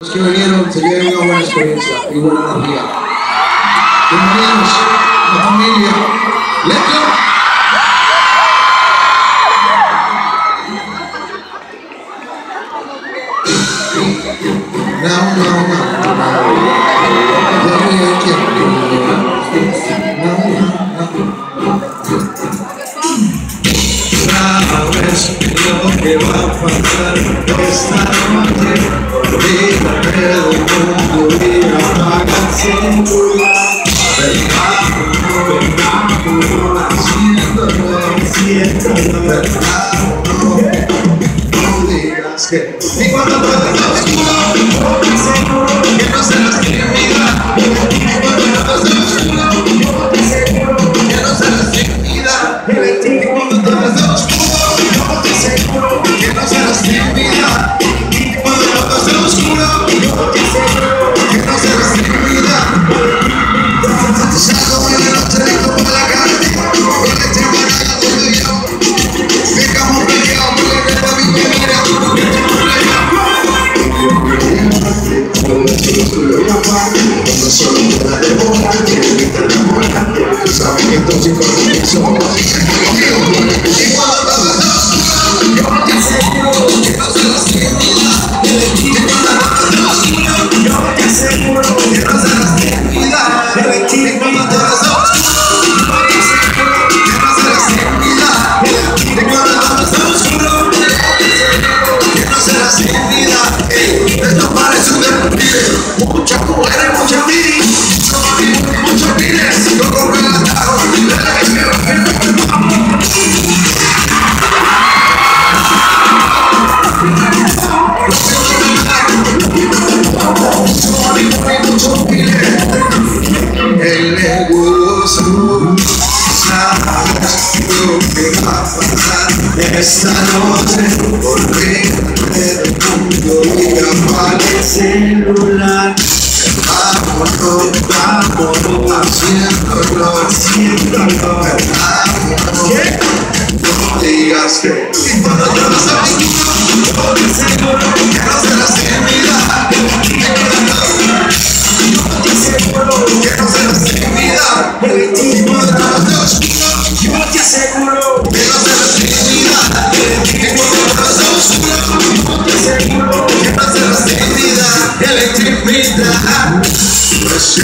Los que vinieron se dieron una buena experiencia y buena energía. Bienvenidos a la familia. ¡Let's go! Now, now, now. Otra vez lo que va a pasar no, ah, no, no digas que. Y cuando te gloria patria, no soy una devorante, ni tan amorante, saben que tóxicos son a pasar esta noche. Olvídate del mundo y apaga el celular. Vámonos, vámonos, haciéndolo, haciéndolo, vámonos. No digas que cuando yo no soy por el seguro, no que. Yo te aseguro raise the hand. Let's